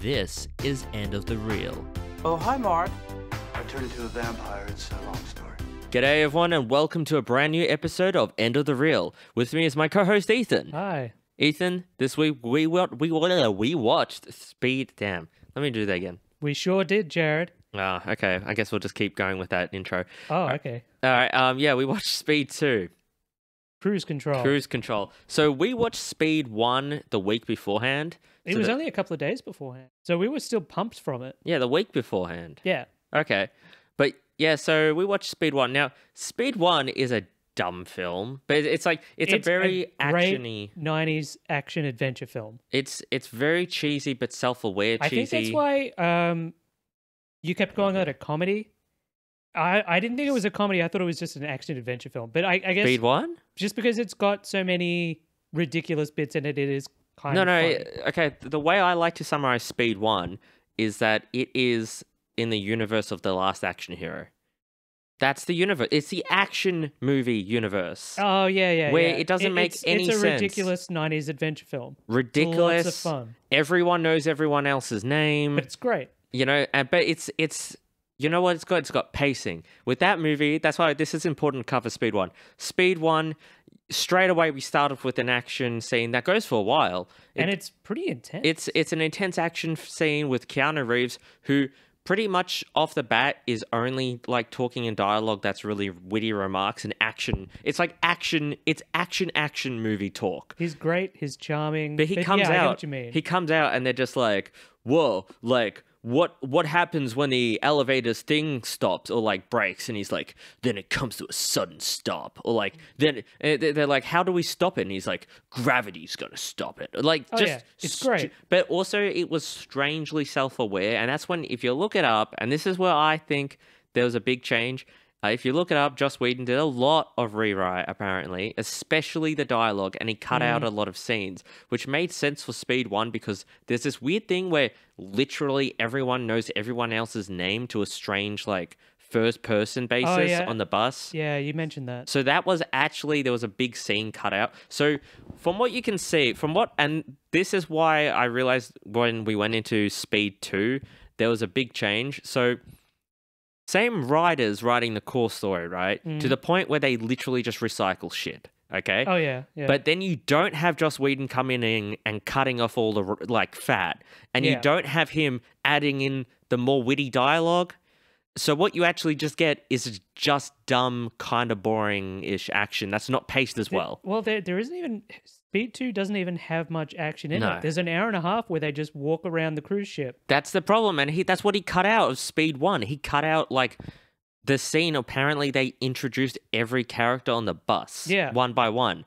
This is End of the Reel. Oh, hi, Mark. I turned into a vampire. It's a long story. G'day everyone and welcome to a brand new episode of End of the Reel. With me is my co-host Ethan. Hi. Ethan, this week we wa- we wa- we watched Speed. Damn, let me do that again. We sure did, Jared. Ah, okay. I guess we'll just keep going with that intro. Oh, okay. All right. Um, yeah, we watched Speed Two, Cruise control. Cruise Control. So we watched Speed One the week beforehand. It So was the- only a couple of days beforehand. So we were still pumped from it. yeah, the week beforehand. Yeah. Okay. But yeah, so we watched Speed One. Now, Speed One is a dumb film, but it's like it's, a very great actiony. 90s action adventure film. It's it's very cheesy but self-aware Cheesy. I think that's why um, you kept going it a comedy. I, I didn't think it was a comedy. I thought it was just an action adventure film. But I, I guess Speed One? just because it's got so many ridiculous bits in it, it is kind No, no. funny. Uh, okay, the way I like to summarize Speed One is that it is in the universe of the Last Action Hero. That's the universe. It's the action movie universe. Oh yeah, yeah. Where yeah. it doesn't make it's, any sense. It's a sense. ridiculous '90s adventure film. Ridiculous. Lots of fun, Everyone knows everyone else's name. but it's great. you know and, but it's it's you know what it's got it's got pacing with that movie that's why this is important to cover speed one speed one straight away we start off with an action scene that goes for a while It- and it's pretty intense. it's it's an intense action scene with keanu reeves who pretty much off the bat is only like talking in dialogue that's really witty remarks and action it's like action it's action action movie talk he's great. He's charming. but he comes yeah, out. what you mean. He comes out, and they're just like, "Whoa, like." What what happens when the elevator's thing stops or like breaks and he's like then it comes to a sudden stop or like then eh, they- they're like how do we stop it and he's like gravity's gonna stop it like Oh, just yeah. It's great. but also it was strangely self-aware and that's when if you look it up and this is where I think there was a big change uh, if you look it up, Joss Whedon did a lot of rewrite, apparently, especially the dialogue, and he cut out a lot of scenes, which made sense for Speed 1 because there's this weird thing where literally everyone knows everyone else's name to a strange, like, first person basis yeah. on the bus. yeah, you mentioned that. So that was actually there was a big scene cut out. So from what you can see, from what and this is why I realized when we went into Speed 2, there was a big change. So same writers writing the core story, right? To mm. the point where they literally just recycle shit. Okay. Oh yeah, yeah. But then you don't have Joss Whedon coming in and cutting off all the like fat, and you don't have him adding in the more witty dialogue. So what you actually just get is just dumb, kind of boring-ish action that's not paced as well. well, there there isn't even Speed Two doesn't even have much action in No. it. There's an hour and a half where they just walk around the cruise ship. That's the problem, and he that's what he cut out of Speed One. He cut out like the scene. Apparently, they introduced every character on the bus, Yeah. one by one.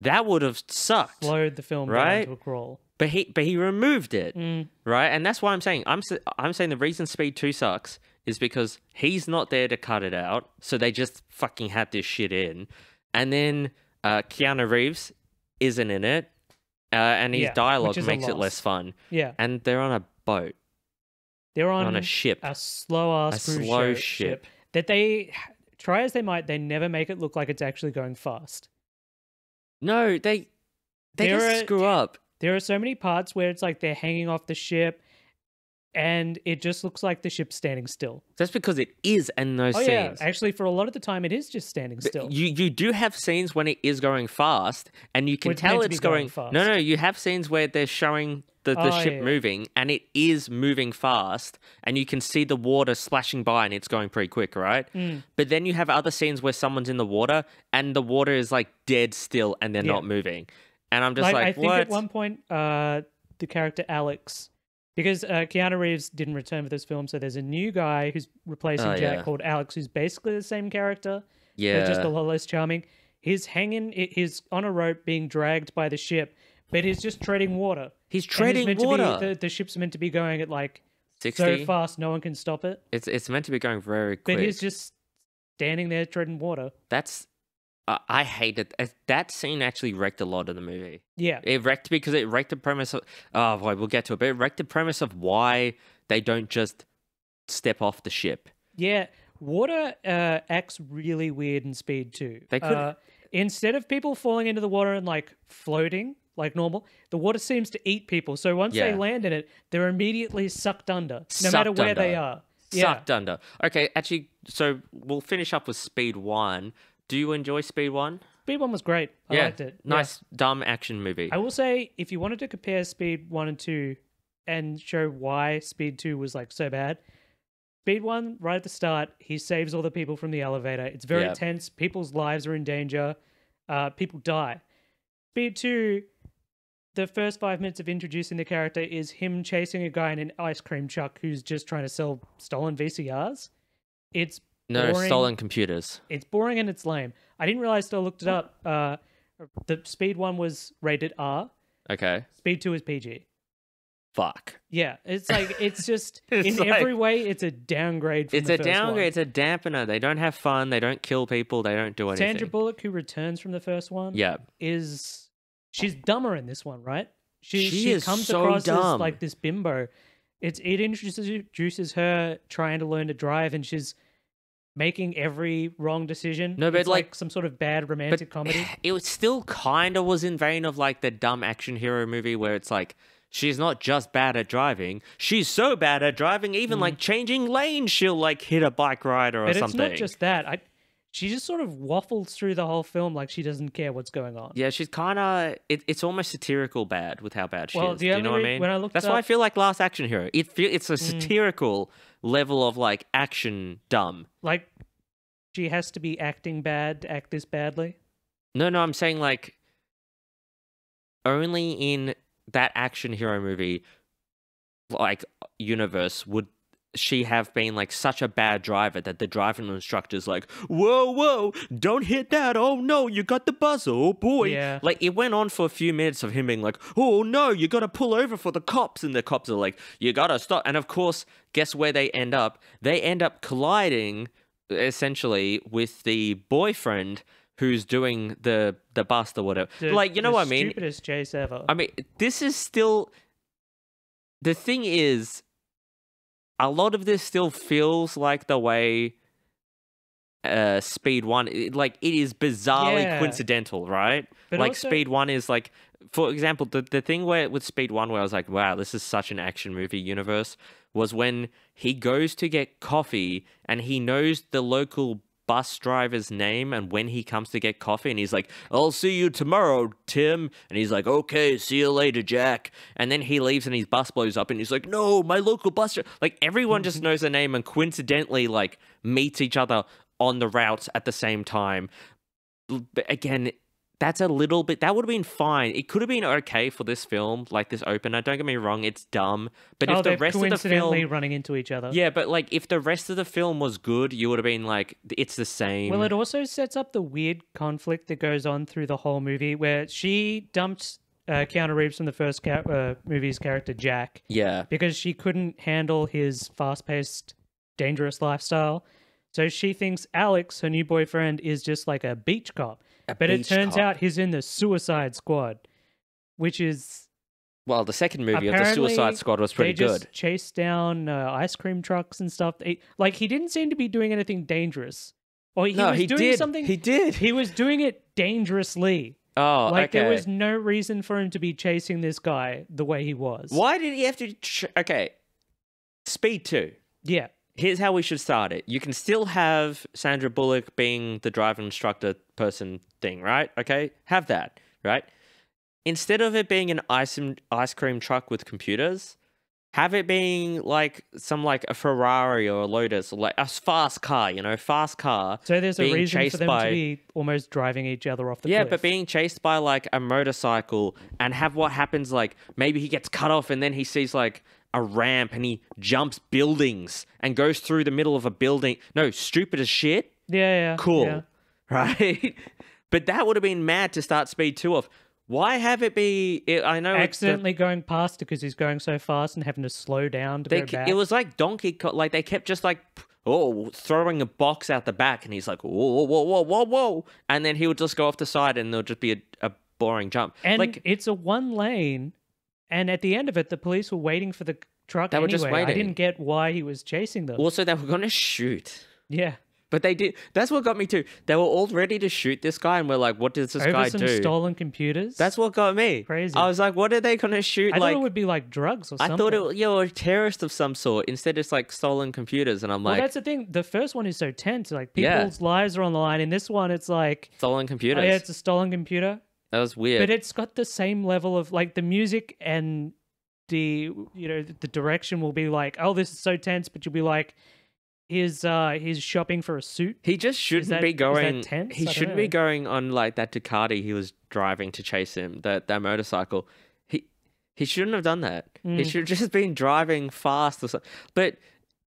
That would have sucked, Slowed the film Right? down to a crawl. but he but he removed it. Mm. right? And that's why I'm saying I'm I'm saying the reason Speed Two sucks is because he's not there to cut it out, so they just fucking had this shit in, and then uh, Keanu Reeves isn't in it, uh, and his Yeah, dialogue makes it less fun, Yeah, and they're on a boat they're on, on a ship. a slow ass A slow ship, ship. that they try as they might, they never make it look like it's actually going fast. No, they they There just are- screw up. There are so many parts where it's like they're hanging off the ship, and it just looks like the ship's standing still. That's because it is in those Oh scenes. yeah, actually, for a lot of the time, it is just standing But still. You you do have scenes when it is going fast, and you can meant tell it's going going. No, fast. no, you have scenes where they're showing the, the Oh, ship yeah. moving, and it is moving fast, and you can see the water splashing by, and it's going pretty quick, right? Mm. But then you have other scenes where someone's in the water, and the water is like dead still, and they're Yeah. not moving, and I'm just like, like, I think at one point, uh, the character Alex, because uh, Keanu Reeves didn't return for this film, so there's a new guy who's replacing Oh, Jack yeah. called Alex, who's basically the same character, yeah, but just a lot less charming. He's hanging, he's on a rope being dragged by the ship, but he's just treading water. he's treading meant to be- water. the, the ship's meant to be going at like Sixty. so fast, no one can stop it. It's it's meant to be going very quick. But he's just standing there treading water. That's uh, I hated uh, that scene. Actually, wrecked a lot of the movie. Yeah. It wrecked because it wrecked the premise of. Oh boy, we'll get to it. But it wrecked the premise of why they don't just step off the ship. Yeah, water uh, acts really weird in Speed too. They could- uh, instead of people falling into the water and like floating, like normal. The water seems to eat people. So once they land in it, they're immediately sucked under, no matter Sucked where they under. are. Yeah. Sucked under. Okay, actually, so we'll finish up with Speed One. Do you enjoy Speed One? Speed one was great. I yeah, liked it. Yeah. nice, dumb action movie. I will say, if you wanted to compare Speed one and two, and show why Speed two was like so bad, Speed one right at the start, he saves all the people from the elevator. It's very Yeah. tense. People's lives are in danger. Uh, people die. Speed two, the first five minutes of introducing the character is him chasing a guy in an ice cream truck who's just trying to sell stolen VCRs. It's no boring. stolen computers. it's boring and it's lame. I didn't realize till I looked it up. Uh, the Speed one was rated R. Okay, Speed two is PG. fuck. Yeah, it's like it's just It's in like- every way it's a downgrade. From It's the a first downgrade. One. It's a dampener. They don't have fun. They don't kill people. They don't do anything. Sandra Bullock, who returns from the first one, Yeah, is she's dumber in this one, right? She She she, is comes so across as like this bimbo. It's it introduces introduces her trying to learn to drive, and she's making every wrong decision. No, but, It's like- some sort of bad romantic comedy. it was still kind of was in vein of like the dumb action hero movie where it's like she's not just bad at driving she's so bad at driving even like changing lanes she'll like hit a bike rider or Mm. But something it's not just that. I she just sort of waffles through the whole film like she doesn't care what's going on. yeah she's kind of it, it's almost satirical bad with how bad she Well, is do you know what i mean when I looked that's why i Mm. feel like last action hero it feel it's a satirical level of like action dumb Like she has to be acting bad to act this badly. No, no, I'm saying like only in that action hero movie, like universe, would she have been like such a bad driver that the driving instructor's like, whoa, whoa, don't hit that. Oh no, you got the buzzer. Oh boy. Yeah. Like it went on for a few minutes of him being like, oh no, you gotta pull over for the cops. And the cops are like, you gotta stop. And of course, guess where they end up? They end up colliding essentially with the boyfriend who's doing the the bust or whatever. The- like, you know what I mean? Stupidest chase ever. I mean, this is still. The thing is, a lot of this still feels like the way uh Speed 1 it- like it is bizarrely Yeah. coincidental, right? But like also- Speed 1 is like for example, the the thing where with Speed 1 where I was like, wow, this is such an action movie universe was when he goes to get coffee and he knows the local bus driver's name and when he comes to get coffee and he's like i'll see you tomorrow tim. And he's like okay see you later jack. And then he leaves and his bus blows up and he's like no my local bus dri-" like everyone just knows the name and coincidentally like meets each other on the route at the same time. But again that's a little bit that would have been fine it could have been okay for this film like this opener don't get me wrong it's dumb but oh, if the rest of the coincidentally film running into each other. yeah, but like if the rest of the film was good, you would have been like, it's the same. Well, it also sets up the weird conflict that goes on through the whole movie, where she dumped uh, Keanu Reeves from the first ca- uh, movie's character Jack yeah, because she couldn't handle his fast-paced, dangerous lifestyle. So she thinks Alex, her new boyfriend, is just like a beach cop. A but it beach turns cop. out he's in the Suicide Squad, which is Well, the second movie of the Apparently, Suicide Squad was pretty they just good. chase down uh, ice cream trucks and stuff. They- like he didn't seem to be doing anything dangerous, or he no, was he doing did. something. He did. he was doing it dangerously. oh, like okay. there was no reason for him to be chasing this guy the way he was. Why did he have to? Ch- okay, Speed Two. Yeah. Here's how we should start it. You can still have Sandra Bullock being the driving instructor person thing, right? Okay, have that, right? Instead of it being an ice ice cream truck with computers, have it being like some like a Ferrari or a Lotus, or like a fast car, you know, fast car. So there's a reason for them by- to be almost driving each other off the yeah, cliff. but being chased by like a motorcycle and have what happens like maybe he gets cut off and then he sees like a ramp and he jumps buildings and goes through the middle of a building. No, stupid as shit. yeah, yeah, Cool. yeah. Right? but that would have been mad to start speed 2 off. Why have it be it, I know it's the- Accidentally going past it because he's going so fast and having to slow down to they go back. it was like Donkey Kong like they kept just like oh throwing a box out the back and he's like whoa whoa whoa whoa whoa and then he would just go off the side and there'll just be a, a boring jump. and like it's a one lane, and at the end of it, the police were waiting for the truck. They were just anyway. I didn't get why he was chasing them. Also, they were going to shoot. yeah, But they did. That's what got me too. They were all ready to shoot this guy, and we're like, "What does this Over guy some do?" stolen computers. That's what got me. Crazy. I was like, "What are they gonna shoot?" I like, thought it would be like drugs or I something. I thought it, yeah, or a terrorist of some sort. Instead, it's like stolen computers, and I'm like, Well, that's the thing. The first one is so tense. Like Yeah. people's lives are on the line. In this one, it's like, stolen oh computers. yeah, it's a stolen computer. That was weird. but it's got the same level of like the music and the you know the direction will be like oh this is so tense but you'll be like he's uh he's shopping for a suit He just shouldn't that- be going. tense? He shouldn't be going on like that Ducati he was driving to chase him. That that motorcycle. He he shouldn't have done that. He Mm. should have just been driving fast or something. But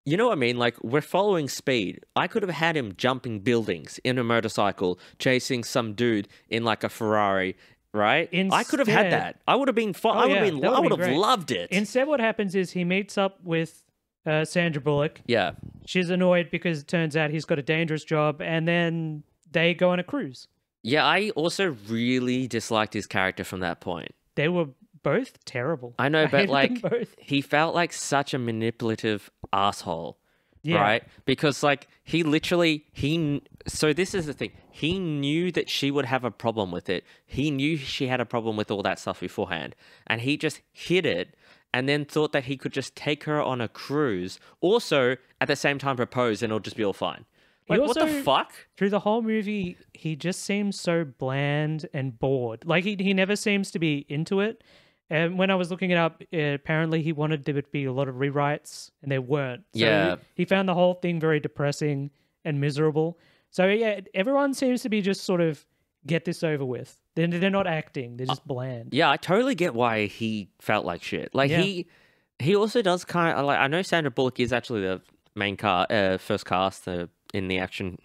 you know what I mean? Like we're following speed. I could have had him jumping buildings in a motorcycle, chasing some dude in like a Ferrari. Right? I could have had that. I would have been. Fo- Oh, I would yeah, have been. I would have loved it. instead what happens is he meets up with uh, sandra bullock yeah. she's annoyed because it turns out he's got a dangerous job and then they go on a cruise Yeah. I also really disliked his character from that point. they were both terrible I know, but like both. he felt like such a manipulative asshole, Yeah. right? Because like he literally he so this is the thing. He knew that she would have a problem with it. He knew she had a problem with all that stuff beforehand, and he just hid it and then thought that he could just take her on a cruise. Also, at the same time propose and it'll just be all fine. Like what the fuck? through the whole movie, he just seems so bland and bored. Like he he never seems to be into it. And when I was looking it up, uh, apparently he wanted there to be a lot of rewrites, and there weren't. So Yeah. he, he found the whole thing very depressing and miserable. So yeah, everyone seems to be just sort of get this over with. They're they're not acting; they're just bland. Yeah, I totally get why he felt like shit. Like Yeah. he he also does kind of like I know Sandra Bullock is actually the main car uh, first cast uh, in the action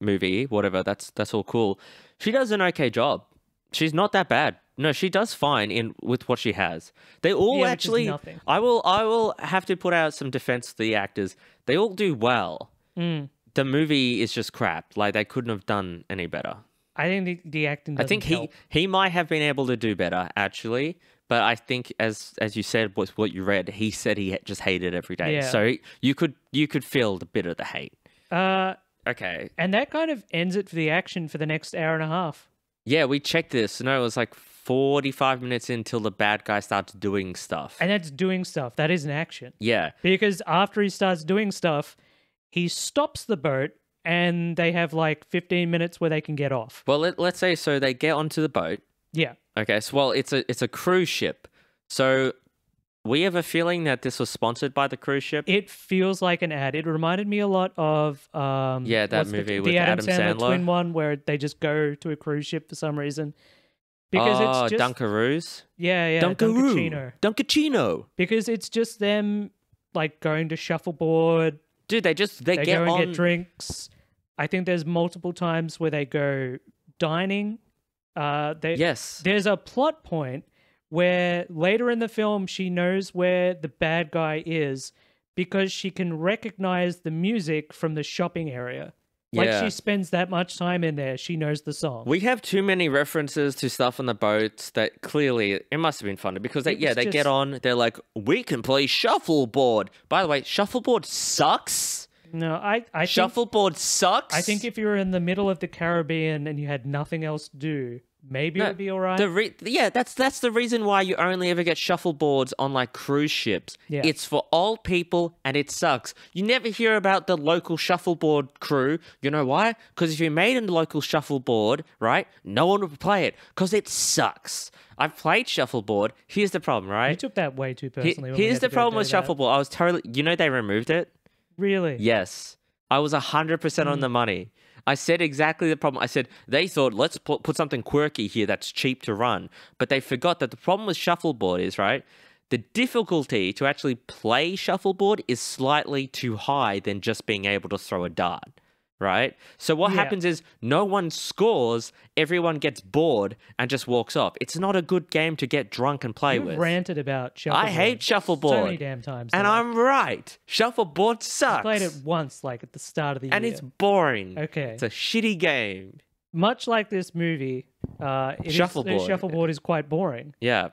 movie, whatever. That's that's all cool. She does an okay job. She's not that bad. No, she does fine in with what she has. They all Yeah, actually. I will I will have to put out some defense to the actors. They all do well. Mm. The movie is just crap. Like they couldn't have done any better. I think the, the acting. I think help. he he might have been able to do better actually, but I think as as you said was what you read, he said he just hated every day. Yeah. So you could you could feel the bit of the hate. Uh, Okay. and that kind of ends it for the action for the next hour and a half. Yeah, we checked this. No, it was like 45 minutes until the bad guy starts doing stuff. And that's doing stuff. That is an action. yeah. because after he starts doing stuff, he stops the boat and they have like 15 minutes where they can get off. Well, let, let's say so they get onto the boat. Yeah. Okay. So well, it's a it's a cruise ship. So we have a feeling that this was sponsored by the cruise ship. It feels like an ad. It reminded me a lot of um Yeah, that the- movie the, with Adam, Adam Sandler, Sandler. twin one where they just go to a cruise ship for some reason. Because oh, it's just Dunkaroos. yeah, yeah, Dunkaroo. Dunkaccino. Dunkachino. Because it's just them like going to shuffleboard, Dude, they just they, they get go and on. get drinks. I think there's multiple times where they go dining. Uh, they, Yes. There's a plot point where later in the film she knows where the bad guy is because she can recognize the music from the shopping area. Like Yeah. she spends that much time in there, she knows the song. We have too many references to stuff on the boats that clearly it must have been funded because they, yeah they get on they're like we can play shuffleboard. By the way, shuffleboard sucks. no, I I think, Shuffleboard sucks. I think if you were in the middle of the Caribbean and you had nothing else to do, maybe No, it would be all right. the re- yeah that's that's the reason why you only ever get shuffleboards on like cruise ships. Yeah. It's for old people and it sucks. You never hear about the local shuffleboard crew. You know why? Because if you made a local shuffleboard, right, no one would play it because it sucks. I've played shuffleboard. Here's the problem, right? you took that way too personally. we Here's the problem with that. shuffleboard. I was totally, you know, they removed it. Really? Yes, I was hundred percent Mm. on the money. I said exactly the problem. I said they thought let's put, put something quirky here that's cheap to run, but they forgot that the problem with shuffleboard is right. The difficulty to actually play shuffleboard is slightly too high than just being able to throw a dart. Right? So what Yeah. happens is no one scores, everyone gets bored and just walks off. It's not a good game to get drunk and play You've with. ranted about shuffleboard. I hate So shuffleboard. many damn times. And. I'm right. Shuffleboard sucks. I played it once, like at the start of the and year. it's boring. Okay. It's a shitty game. Much like this movie, uh, it is- Shuffleboard. shuffleboard is quite boring. Yeah.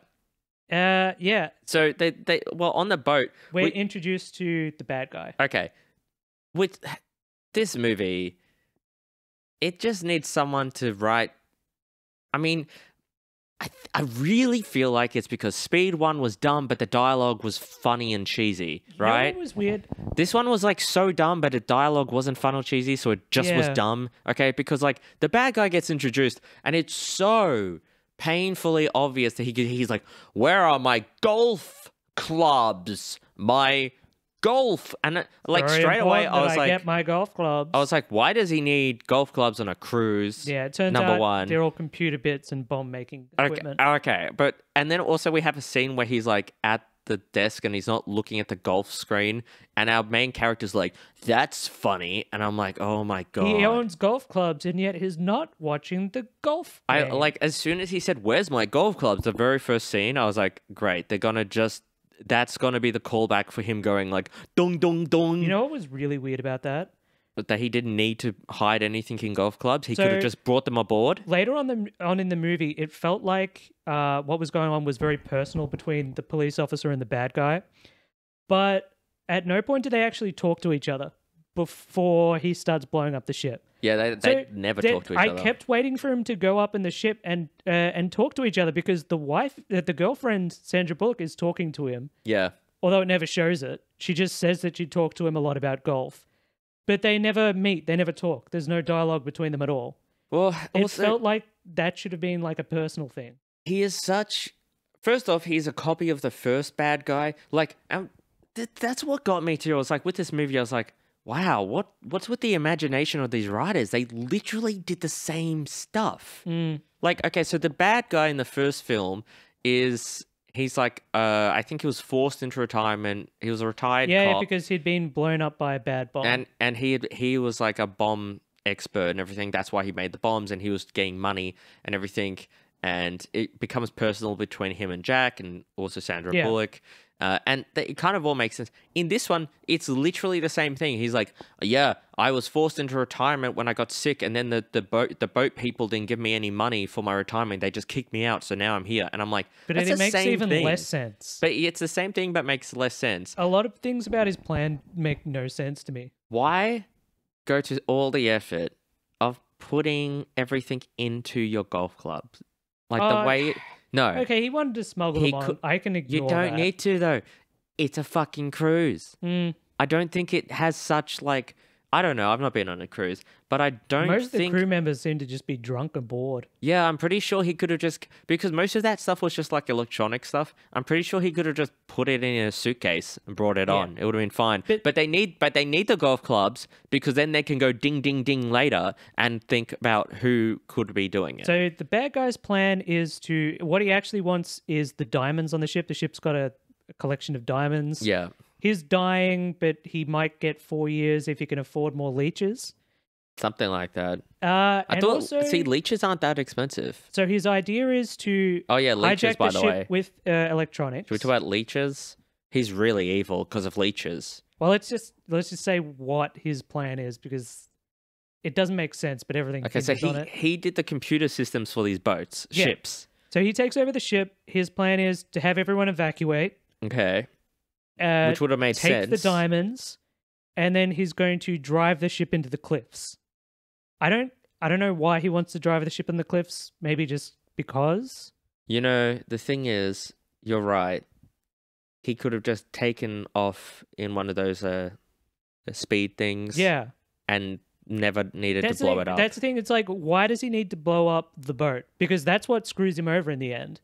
Uh, yeah, So they they well on the boat. we're we- introduced to the bad guy. okay. With this movie, it just needs someone to write. I mean, I th- I really feel like it's because Speed One was dumb, but the dialogue was funny and cheesy, right? what was weird. This one was like so dumb, but the dialogue wasn't fun or cheesy, so it just was Yeah. dumb. Okay, because like the bad guy gets introduced, and it's so painfully obvious that he he's like, "Where are my golf clubs? My golf?" And uh, like Very straight away, I was like, get my golf clubs. I was like, "Why does he need golf clubs on a cruise?" yeah, it turns number out one. they're all computer bits and bomb making Okay, equipment. okay, but and then also we have a scene where he's like at the desk and he's not looking at the golf screen, and our main character's like, "That's funny," and I'm like, "Oh my god!" He owns golf clubs, and yet he's not watching the golf. I like as soon as he said, "Where's my golf clubs?" The very first scene, I was like, "Great, they're gonna just." That's gonna be the callback for him going like dong dong dong. You know what was really weird about that? but that he didn't need to hide anything in golf clubs. He could have just brought them aboard. Later on the on in the movie, it felt like uh, what was going on was very personal between the police officer and the bad guy, but at no point did they actually talk to each other before he starts blowing up the ship. Yeah, they, they So never they- talk to each I other. I kept waiting for him to go up in the ship and uh, and talk to each other because the wife, uh, the girlfriend Sandra Bullock, is talking to him. yeah, Although it never shows it, she just says that she talked to him a lot about golf. But they never meet. They never talk. There's no dialogue between them at all. well, It also, felt like that should have been like a personal thing. he is such. First off, he's a copy of the first bad guy. Like, um, th- that's what got me too. I was like, with this movie, I was like, wow, what what's with the imagination of these writers? They literally did the same stuff. Mm. Like, okay, so the bad guy in the first film is he's like, uh, I think he was forced into retirement. He was a retired Yeah, cop. because he'd been blown up by a bad bomb. and and he had, he was like a bomb expert and everything. That's why he made the bombs, and he was getting money and everything. And it becomes personal between him and Jack, and also Sandra Yeah. Bullock. Uh, and th- it kind of all makes sense. In this one, it's literally the same thing. He's like, "Yeah, I was forced into retirement when I got sick, and then the, the boat the boat people didn't give me any money for my retirement. They just kicked me out. So now I'm here." And I'm like, but it makes even thing. less sense. But it's the same thing, but makes less sense. a lot of things about his plan make no sense to me. why go to all the effort of putting everything into your golf club? Like Uh, the way, no, Okay, he wanted to smuggle He them on. could- I can ignore you don't that. need to though. It's a fucking cruise. Mm, I don't think it has such like I don't know. I've not been on a cruise, but I don't most of the crew members seem to just be drunk and bored. Yeah, I'm pretty sure he could have just because most of that stuff was just like electronic stuff. I'm pretty sure he could have just put it in a suitcase and brought it Yeah. on. It would have been fine. But- But, they need but they need the golf clubs because then they can go ding ding ding later and think about who could be doing it. So the bad guy's plan is to what he actually wants is the diamonds on the ship. The ship's got a, a collection of diamonds. yeah. He's dying, but he might get four years if he can afford more leeches. Something like that. Uh, I thought also, see leeches aren't that expensive. so his idea is to Oh yeah, leeches by the the way. with uh, electronics. Should we talk about leeches? He's really evil because of leeches. well, let's just let's just say what his plan is because it doesn't make sense, but everything Okay, so he he did the computer systems for these boats, Yeah. ships. So he takes over the ship. His plan is to have everyone evacuate, Okay, uh, which would have made take sense. the diamonds, and then he's going to drive the ship into the cliffs. I don't I don't know why he wants to drive the ship in the cliffs. Maybe just because. You know, the thing is, you're right. He could have just taken off in one of those uh, speed things, Yeah, and never needed that's to blow thing, it up. That's the thing. It's like, why does he need to blow up the boat? Because that's what screws him over in the end.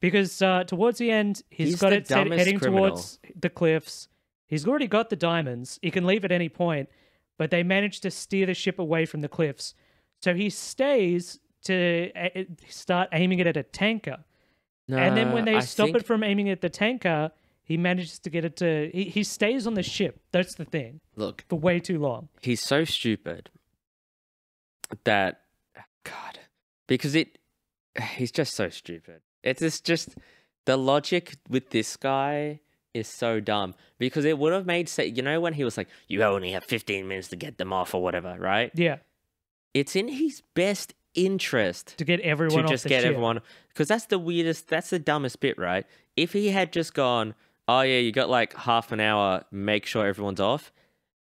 Because uh, towards the end, he's He's got it head- heading criminal. towards the cliffs. He's already got the diamonds. He can leave at any point, but they manage to steer the ship away from the cliffs. So he stays to start aiming it at a tanker. and then when they I stop think- it from aiming at the tanker, he manages to get it to. He, he stays on the ship. That's the thing look, for way too long. he's so stupid that God, because it, he's just so stupid. It's just, just the logic with this guy is so dumb because it would have made sense. You know when he was like, "You only have fifteen minutes to get them off" or whatever, right? Yeah, It's in his best interest to get everyone to just get ship. everyone because that's the weirdest that's the dumbest bit right if he had just gone oh yeah you got like half an hour make sure everyone's off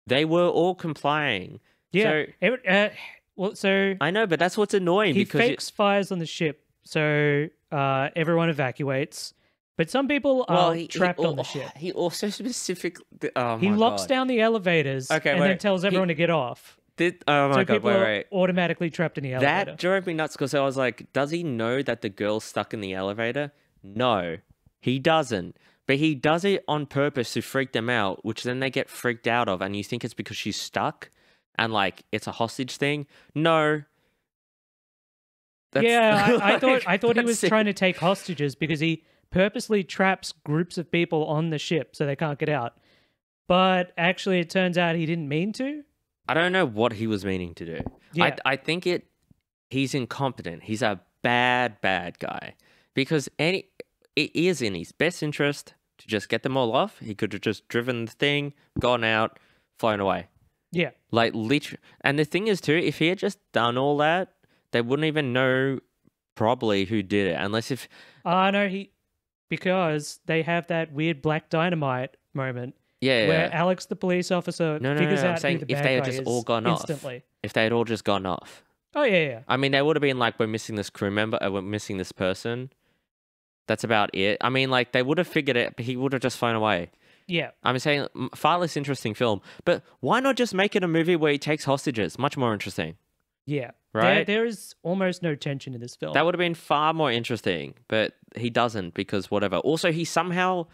they were all complying Yeah. so every- uh, Well, so I know, but that's what's annoying he because fakes fires on the ship, so uh, everyone evacuates. But some people um, are he- he trapped on the ship. He also specific. Oh He locks God. down the elevators Okay, and then wait. tells He- everyone to get off. Did, oh my so god! people Wait, are automatically trapped in the elevator. That drove me nuts because I was like, does he know that the girl's stuck in the elevator? No, he doesn't. But he does it on purpose to freak them out, which then they get freaked out of, and you think it's because she's stuck and like it's a hostage thing. No. That's- yeah, I, I thought I thought he was it. trying to take hostages because he purposely traps groups of people on the ship so they can't get out. But actually, it turns out he didn't mean to. I don't know what he was meaning to do. Yeah. I I think it he's incompetent. He's a bad bad guy because any it is in his best interest to just get them all off. He could have just driven the thing, gone out, flown away. Yeah, Like literally. And the thing is too, if he had just done all that, they wouldn't even know probably who did it unless if I know he because they have that weird black dynamite moment yeah, where yeah. Alex, the police officer, No, no, figures no, I'm out saying who the if bad they had guy just is all gone off. instantly. if they had all just gone off. Oh yeah, yeah. I mean, they would have been like, we're missing this crew member, uh, we're missing this person. That's about it. I mean, like, they would have figured it, but he would have just flown away. Yeah, I'm saying, far less interesting film. But why not just make it a movie where he takes hostages? Much more interesting. yeah. There, Right? there is almost no tension in this film. That would have been far more interesting, but he doesn't because whatever. Also, he somehow.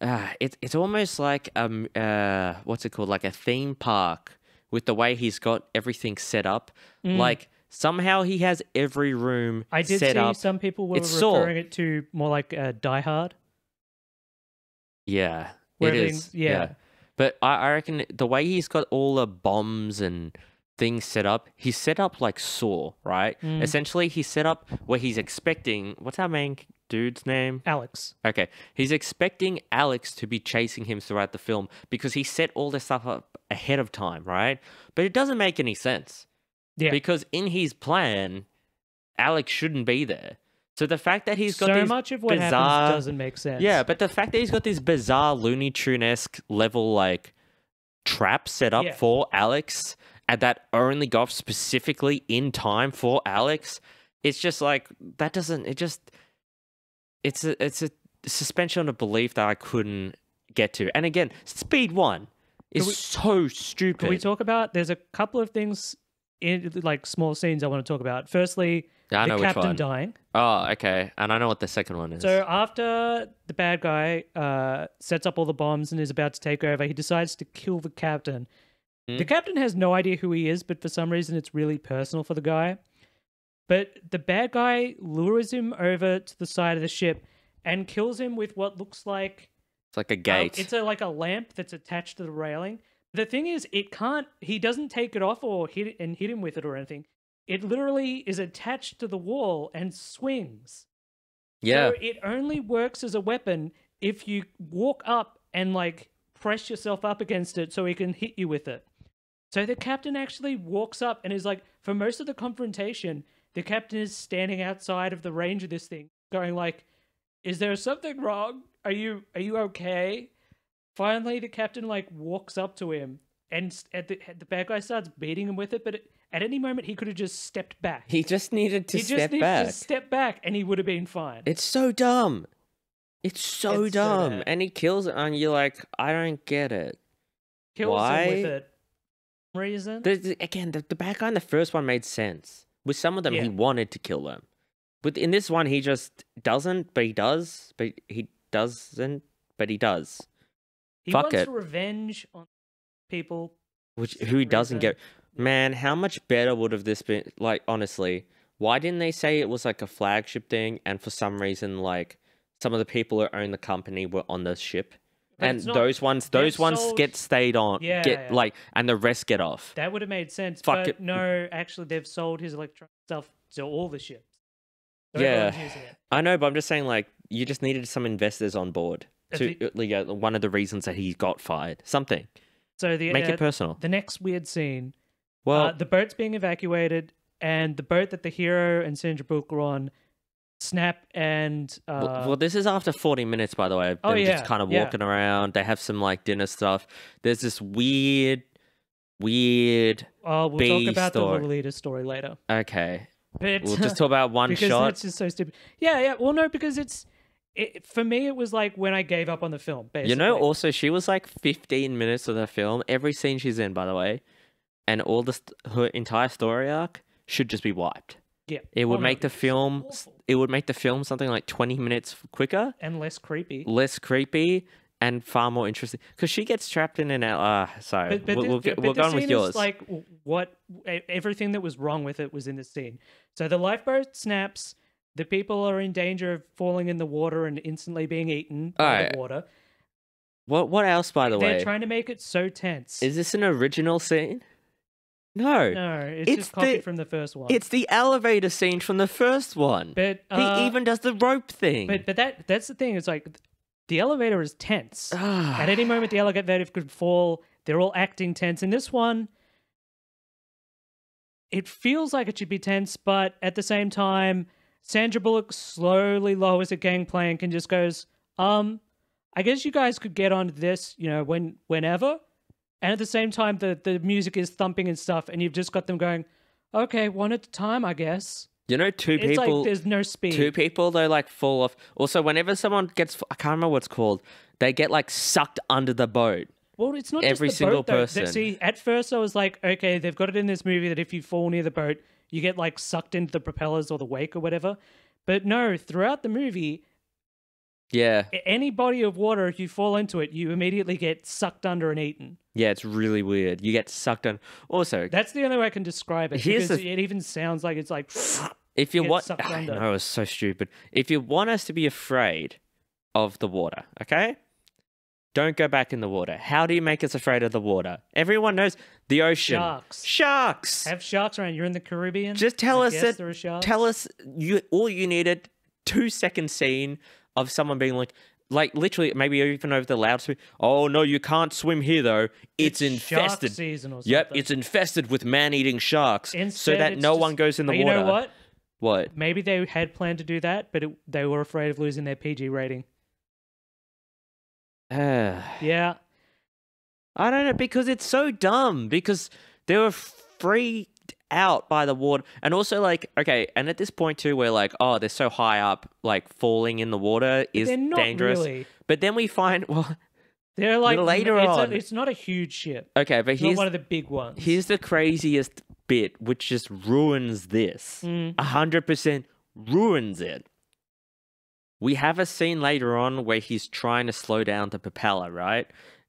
Uh, it's it's almost like um uh what's it called like a theme park with the way he's got everything set up. Mm. Like somehow he has every room I did set see up. some people were It's Saw. referring it to more like uh, Die Hard. Yeah, Where it is. yeah. But I, I reckon the way he's got all the bombs and things set up, he's set up like Saw, right? Mm. Essentially, he's set up where he's expecting. What's our main dude's name? Alex. Okay, he's expecting Alex to be chasing him throughout the film because he set all this stuff up ahead of time, right? But it doesn't make any sense. Yeah. Because in his plan, Alex shouldn't be there. So the fact that he's got so much of what bizarre- happens doesn't make sense. yeah, but the fact that he's got this bizarre Looney Tune esque level like trap set up Yeah. for Alex and that only go off specifically in time for Alex, it's just like that doesn't it just it's a it's a suspension of belief that I couldn't get to. And again, speed one is we- so stupid. Can we talk about? There's a couple of things in like small scenes I want to talk about. Firstly, I the captain dying. Oh, okay. And I know what the second one is. So after the bad guy uh, sets up all the bombs and is about to take over, he decides to kill the captain. Hmm. The captain has no idea who he is, but for some reason it's really personal for the guy. But the bad guy lures him over to the side of the ship and kills him with what looks like it's like a um, gate. it's a, like a lamp that's attached to the railing. The thing is, it can't. He doesn't take it off or hit it and hit him with it or anything. It literally is attached to the wall and swings. yeah. So it only works as a weapon if you walk up and like press yourself up against it so he can hit you with it. So the captain actually walks up and is like, for most of the confrontation, the captain is standing outside of the range of this thing, going like, "Is there something wrong? Are you are you okay?" Finally, the captain like walks up to him, and at the the bad guy starts beating him with it. But at any moment, he could have just stepped back. he just needed to step back. he step just needed back. to step back, and he would have been fine. It's so dumb. It's so It's dumb. bad. and he kills it, and you're like, I don't get it. kills him with it. Reason? The, again, the, the bad guy in the first one made sense. With some of them, Yeah. he wanted to kill them. But in this one, he just doesn't, but he does, but he doesn't, but he does. he fuck wants it. revenge on people. Which who he doesn't get. Man, how much better would have this been? Like, honestly, why didn't they say it was like a flagship thing? And for some reason, like some of the people who own the company were on the ship, But and not- those ones, those ones sold- get stayed on, Yeah, get yeah. like, and the rest get off. That would have made sense. Fuck but it. no, actually, they've sold his electronic stuff to all the ships. So Yeah. everyone's using it. I know, but I'm just saying, like, you just needed some investors on board. To uh, like, uh, one of the reasons that he got fired, something. So the Make uh, it personal. the next weird scene, Well, uh, the boat's being evacuated, and the boat that the hero and Sandra Bullock were on snap and uh, well, well, this is after 40 minutes, by the way. Oh, yeah, just kind of yeah. walking around. They have some like dinner stuff. There's this weird weird. Oh, we'll B talk about story. the Lolita story later. Okay, But we'll just talk about one because shot. that's just so stupid. Yeah, yeah. Well, no, because it's it, for me. It was like when I gave up on the film. Basically. You know, also she was like 15 minutes of the film. Every scene she's in, by the way, and all the st- her entire story arc should just be wiped. Yeah, It would Oh, no, make the film. It would make the film something like 20 minutes quicker, and less creepy. less creepy, and far more interesting. Because she gets trapped in an. Uh, sorry, But, but we'll, we'll, get, we'll go on with yours. like what everything that was wrong with it was in the scene. So the lifeboat snaps. The people are in danger of falling in the water and instantly being eaten by Alright. the water. what? What else, by the way? They're trying to make it so tense. Is this an original scene? No, no, it's, it's just copied the- from the first one. it's the elevator scene from the first one. but uh, he even does the rope thing. but but that that's the thing. It's like the elevator is tense. Ah. At any moment, the elevator could fall. They're all acting tense. In this one, it feels like it should be tense, but at the same time, Sandra Bullock slowly lowers a gangplank and just goes, "Um, I guess you guys could get on this, you know, when whenever." And at the same time, the the music is thumping and stuff, and you've just got them going, "Okay, one at a time, I guess." you know, two It's people. like there's no speed. Two people they like fall off. Also, whenever someone gets, I can't remember what's called. They get like sucked under the boat. Well, it's not Every single boat, though. Person. See, at first I was like, okay, they've got it in this movie that if you fall near the boat, you get like sucked into the propellers or the wake or whatever. But no, throughout the movie, Yeah, any body of water, if you fall into it, you immediately get sucked under and eaten. yeah, it's really weird. You get sucked in. Also, That's the only way I can describe it. Here's the- it even sounds like it's like if you want, sucked ah, I under. know it's so stupid. If you want us to be afraid of the water, okay? Don't go back in the water. How do you make us afraid of the water? Everyone knows the ocean. Sharks. Sharks. have sharks around. You're in the Caribbean. Just tell I us that. there are sharks. Tell us you all you needed two second scene of someone being like, like literally maybe even over the loudspeaker. Oh no, you can't swim here though. It's, Shark infested. season or something. Yep, it's infested with man-eating sharks, so that no just- one goes in the But you water. know what? What? Maybe they had planned to do that, but it, they were afraid of losing their PG rating. Yeah. I don't know because it's so dumb because they were freaked out by the water and also like okay and at this point too we're like oh they're so high up like falling in the water is They're not dangerous really. but then we find well They're like later it's, on- A, it's not a huge ship. okay but It's here's one of the big ones. here's the craziest bit which just ruins this Mm. a hundred percent ruins it we have a scene later on where he's trying to slow down the propeller right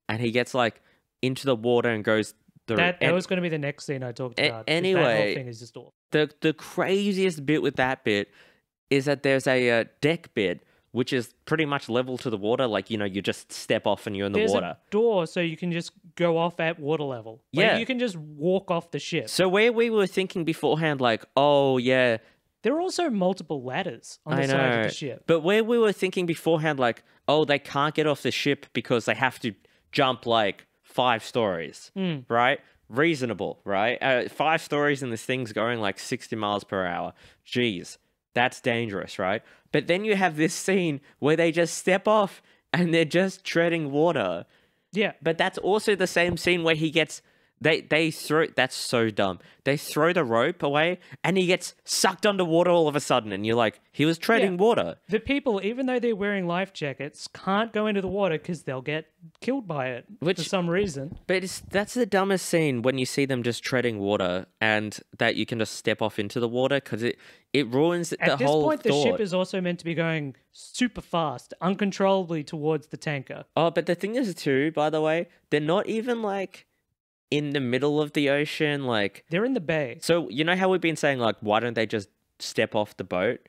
and he gets like into the water and goes through that that and- was going to be the next scene I talked A- about. anyway, thing is just awful. the the craziest bit with that bit is that there's a uh, deck bit which is pretty much level to the water like you know you just step off and you're in the There's water a door, so you can just go off at water level. Like, Yeah. you can just walk off the ship. so where we were thinking beforehand like oh yeah there are also multiple ladders on the I side of the ship. but where we were thinking beforehand like oh they can't get off the ship because they have to jump like five stories Mm. right? Reasonable right? Uh, five stories and this thing's going like 60 miles per hour. Jeez that's dangerous right? But then you have this scene where they just step off and they're just treading water. Yeah, but that's also the same scene where he gets they they throw that's so dumb they throw the rope away and he gets sucked underwater all of a sudden and you're like he was treading water the people, even though they're wearing life jackets, can't go into the water because they'll get killed by it for Which- some reason. But it's, that's the dumbest scene when you see them just treading water and that you can just step off into the water because it, it ruins the At this whole point, the ship is also meant to be going super fast, uncontrollably towards the tanker. Oh, but the thing is too, by the way, they're not even like in the middle of the ocean. Like, They're in the bay. so you know how we've been saying like, why don't they just step off the boat?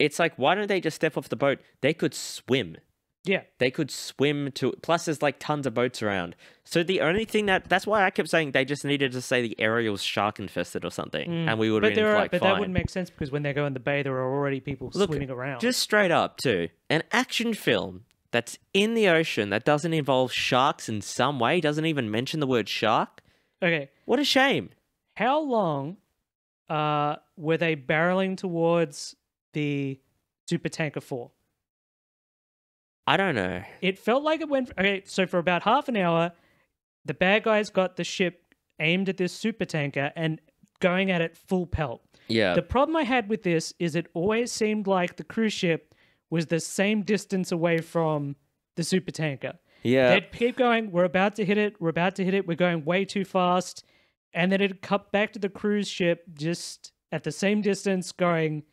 It's like, why don't they just step off the boat? They could swim. Yeah, They could swim to. Plus, there's like tons of boats around. So the only thing that that's why I kept saying they just needed to say the area was shark infested or something, mm. and we would have been there are, like but fine. that wouldn't make sense because when they go in the bay, there are already people Look, swimming around. Just straight up, too. An action film that's in the ocean that doesn't involve sharks in some way, doesn't even mention the word shark. okay, What a shame. how long uh, were they barreling towards the super tanker for? I don't know. It felt like it went. Okay, so for about half an hour, the bad guys got the ship aimed at this super tanker and going at it full pelt. Yeah. The problem I had with this is it always seemed like the cruise ship was the same distance away from the super tanker. yeah. They'd keep going, we're about to hit it, we're about to hit it, we're going way too fast. And then it'd cut back to the cruise ship just at the same distance, going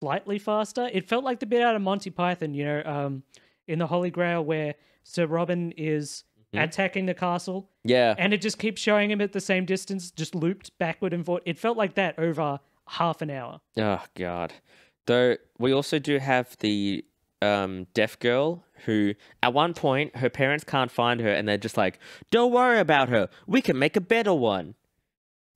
slightly faster. It felt like the bit out of Monty Python, you know, um, in the Holy Grail where Sir Robin is Mhm. attacking the castle yeah. and it just keeps showing him at the same distance, just looped backward and forward. It felt like that over half an hour. Oh god. Though we also do have the um deaf girl who at one point her parents can't find her and they're just like, Don't worry about her. We can make a better one.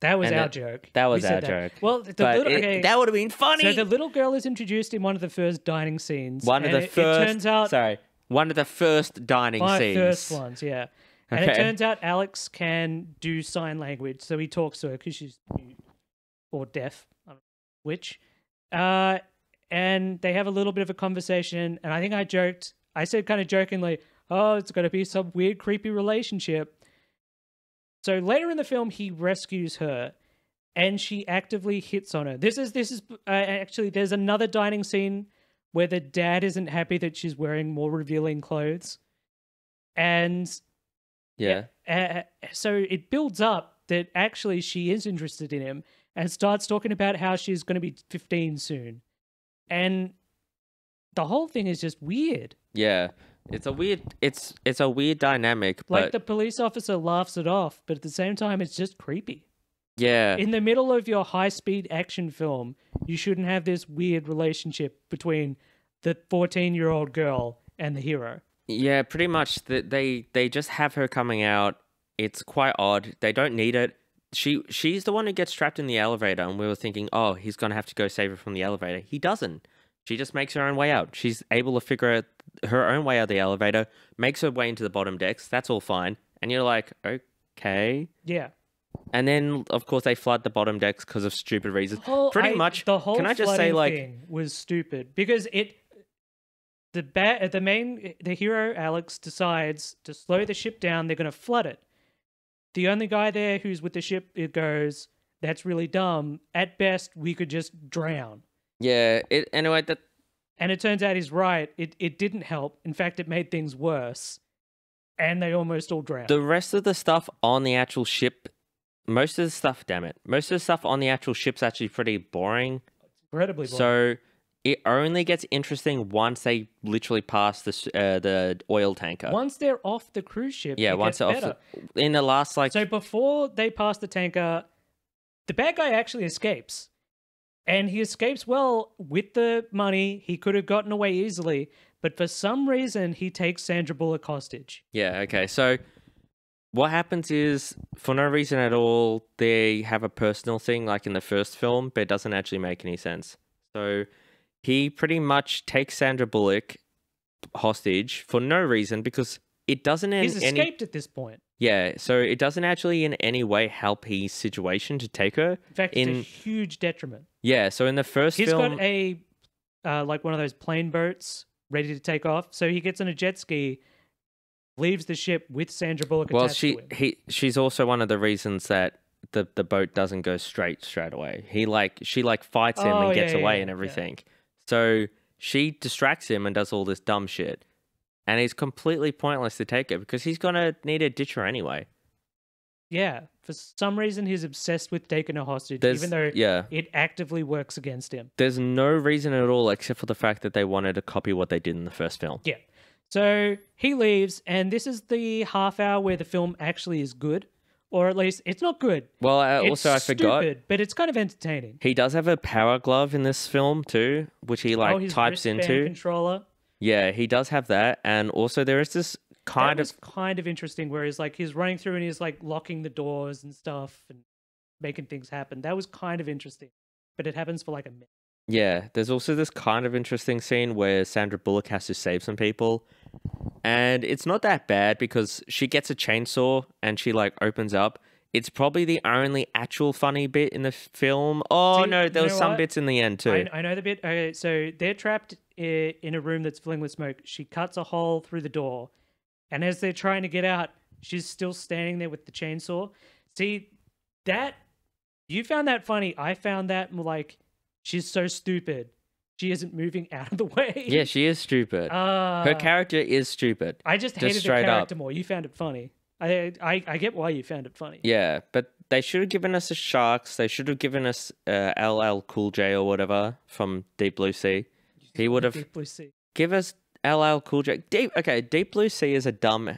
That was And our that- joke. that was our joke. Well, the little, it- okay, that would have been funny. so the little girl is introduced in one of the first dining scenes. one of the it, first It turns out sorry. One of the first dining Five scenes. first ones, yeah. And it turns out Alex can do sign language, so he talks to her because she's mute or deaf, I don't know which. Uh, and they have a little bit of a conversation, and I think I joked, I said kind of jokingly, "Oh, it's going to be some weird, creepy relationship." So later in the film, he rescues her, and she actively hits on her. This is this is uh, actually there's another dining scene where the dad isn't happy that she's wearing more revealing clothes, and Yeah. uh, so it builds up that actually she is interested in him and starts talking about how she's going to be 15 soon. And the whole thing is just weird. Yeah. It's a weird it's it's a weird dynamic, Like but the police officer laughs it off, but at the same time, it's just creepy. yeah. In the middle of your high speed action film, you shouldn't have this weird relationship between the 14 year old girl and the hero. Yeah, pretty much. That they they just have her coming out. It's quite odd. They don't need it. She she's the one who gets trapped in the elevator, and we were thinking, oh, he's gonna have to go save her from the elevator. He doesn't. She just makes her own way out. She's able to figure out her own way out of the elevator, makes her way into the bottom decks. That's all fine. And you're like, okay. Yeah. And then of course they flood the bottom decks because of stupid reasons. whole- Pretty I- much. the whole can I just say like thing was stupid because it the ba- the main the hero Alex decides to slow the ship down. They're going to flood it. The only guy there who's with the ship it goes. That's really dumb. At best, we could just drown. yeah. It anyway that And it turns out he's right. It it didn't help. In fact, it made things worse. And they almost all drowned. The rest of the stuff on the actual ship, most of the stuff, damn it, most of the stuff on the actual ship's actually pretty boring. Incredibly boring. So it only gets interesting once they literally pass the uh, the oil tanker. once they're off the cruise ship, yeah, once they're better. off the, in the last like So before they pass the tanker, the bad guy actually escapes. And he escapes well with the money. He could have gotten away easily, but for some reason he takes Sandra Bullock hostage. yeah, okay. So what happens is for no reason at all they have a personal thing like in the first film, but it doesn't actually make any sense. So he pretty much takes Sandra Bullock hostage for no reason because it doesn't in He's any escaped at this point. Yeah, so it doesn't actually in any way help his situation to take her. In fact, it's a huge detriment. Yeah, so in the first He's film, got a uh, like one of those plane boats ready to take off. So he gets on a jet ski, leaves the ship with Sandra Bullock well, she he she's also one of the reasons that the the boat doesn't go straight straight away. He like she like fights him Oh, and gets yeah, away yeah, and yeah. everything. So she distracts him and does all this dumb shit, and it's completely pointless to take her because he's gonna need a ditch her anyway. Yeah, for some reason he's obsessed with taking a hostage, There's even though yeah, it actively works against him. there's no reason at all except for the fact that they wanted to copy what they did in the first film. Yeah. So he leaves, and this is the half hour where the film actually is good, or at least it's not good. Well, uh, also I forgot. stupid, but it's kind of entertaining. He does have a power glove in this film too, which he like oh, types into. controller. Yeah, he does have that, and also there is this kind that of kind of interesting, where he's like he's running through and he's like locking the doors and stuff and making things happen. That was kind of interesting, but it happens for like a minute. yeah. There's also this kind of interesting scene where Sandra Bullock has to save some people, and it's not that bad because she gets a chainsaw and she like opens up. It's probably the only actual funny bit in the film. Oh See, no, there you know some what? bits in the end too. I, I know the bit. Okay, so they're trapped i- in a room that's filling with smoke. She cuts a hole through the door, and as they're trying to get out, she's still standing there with the chainsaw. See that you found that funny. I found that like she's so stupid. She isn't moving out of the way. Yeah, she is stupid. Uh, Her character is stupid. I just just hated the straight up. character more. You found it funny. I, I I get why you found it funny. Yeah, but they should have given us the Sharks. They should have given us uh, LL Cool J or whatever from Deep Blue Sea. He would have Deep Blue Sea. give us LL Cool J. Deep okay, Deep Blue Sea is a dumb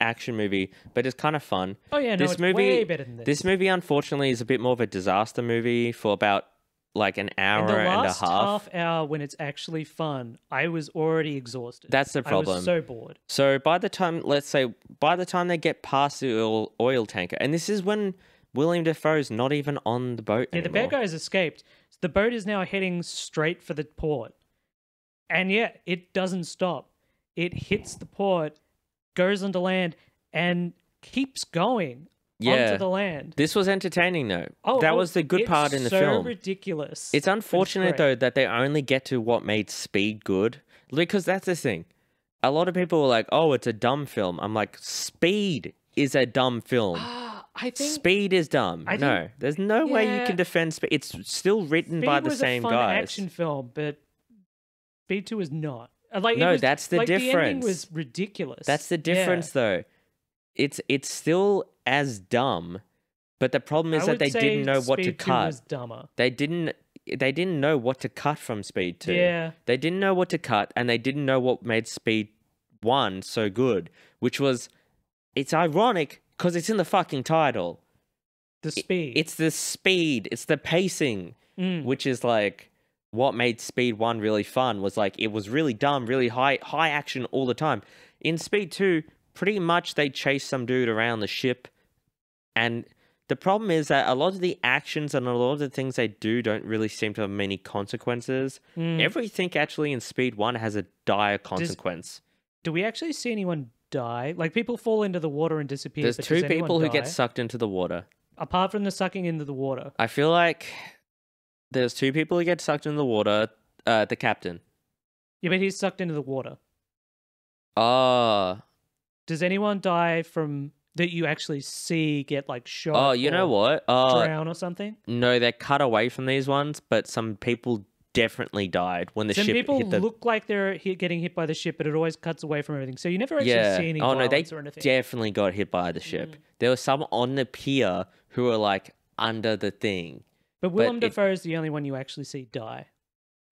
action movie, but it's kind of fun. Oh yeah, no, This it's movie- way better than this. This movie, unfortunately, is a bit more of a disaster movie for about like an hour In the and a half. half. hour when it's actually fun, I was already exhausted. That's the problem. I was so bored. So by the time, let's say, by the time they get past the oil, oil tanker, and this is when William Dafoe's not even on the boat Yeah, the bad guys escaped. The boat is now heading straight for the port. And yeah, it doesn't stop. It hits the port, goes onto land, and keeps going Yeah. onto the land. This was entertaining though. Oh, that oh, was the good part in the so film. ridiculous. It's unfortunate great. though that they only get to what made Speed good because that's the thing. A lot of people were like, "Oh, it's a dumb film." I'm like, "Speed is a dumb film. I think Speed is dumb." I no, think- there's no way you can defend Speed. It's still written by Speed the was same a fun guys. action film, but Speed Two is not. Uh, Like it No, was- that's the like, The ending difference. was ridiculous. That's the Yeah. difference, though. It's it's still as dumb, but the problem is I that they didn't know what to cut. They didn't. They didn't know what to cut from Speed Two. Yeah. They didn't know what to cut, and they didn't know what made Speed One so good, which was. It's ironic because it's in the fucking title. The speed. It's the speed. It's the pacing, Mm. which is like what made Speed One really fun. Was like it was really dumb, really high high action all the time. In Speed Two, pretty much they chase some dude around the ship, and the problem is that a lot of the actions and a lot of the things they do don't really seem to have many consequences. Mm. Everything actually in Speed One has a dire consequence. Do we actually see anyone die? Like people fall into the water and disappear. There's two people who die? get sucked into the water. apart from the sucking into the water. I feel like there's two people who get sucked into the water. Uh, the captain. Yeah, but he's sucked into the water. Oh, Does anyone die from that you actually see get like shot? oh, you know what? Oh, Drown or something? no, they're cut away from these ones, but some people definitely died when the Some ship people hit the. look like they're hit, getting hit by the ship, but it always cuts away from everything. So you never actually yeah. see any oh no, they or anything. definitely got hit by the ship. Mm. There was some on the pier who were like under the thing. but Willem it- Dafoe is the only one you actually see die.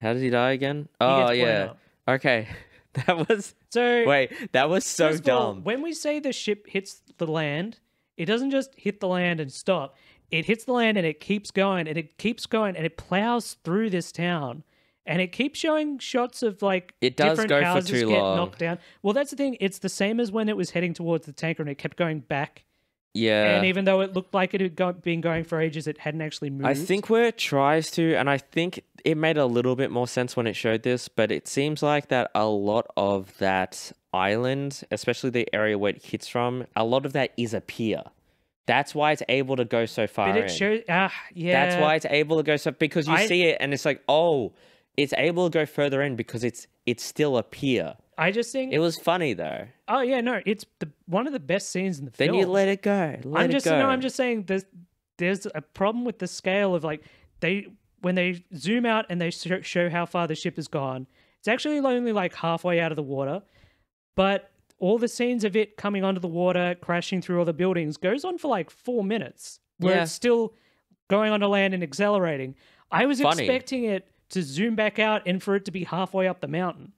How does he die again? He Oh yeah. up. Okay, that was So wait. That was so First of all, dumb. when we say the ship hits the land, it doesn't just hit the land and stop. It hits the land and it keeps going and it keeps going and it plows through this town. And it keeps showing shots of like It does different go for houses too get long. knocked down. Well, that's the thing. It's the same as when it was heading towards the tanker and it kept going back. yeah. And even though it looked like it had go- been going for ages, it hadn't actually moved. I think where it tries to, and I think it made a little bit more sense when it showed this, but it seems like that a lot of that island, especially the area where it hits from, a lot of that is a pier. That's why it's able to go so far. But it in. shows. Ah, yeah. That's why it's able to go so because you I- see it and it's like, oh, it's able to go further in because it's it's still a pier. I just think. It was funny though. oh yeah, no, it's the one of the best scenes in the Then film. Then you let it go. Let I'm it just go. no, I'm just saying there's there's a problem with the scale of like they when they zoom out and they show, show how far the ship has gone. It's actually only like halfway out of the water, but all the scenes of it coming onto the water, crashing through all the buildings, goes on for like four minutes, where Yeah. it's still going onto land and accelerating. I was Funny. expecting it to zoom back out and for it to be halfway up the mountain.